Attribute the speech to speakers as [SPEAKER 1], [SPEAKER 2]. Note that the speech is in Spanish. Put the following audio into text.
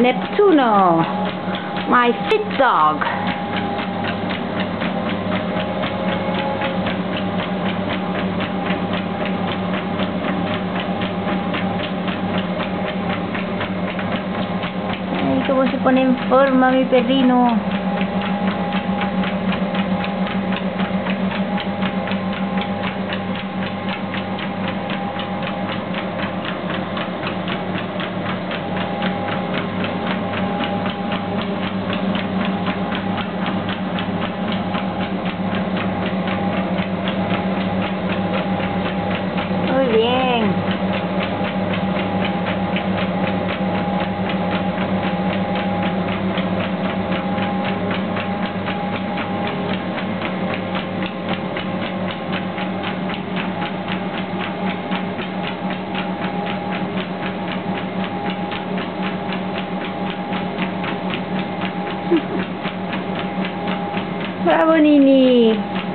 [SPEAKER 1] Neptuno, my fit dog. Ay, cómo se pone en forma mi perrino. バボニーに。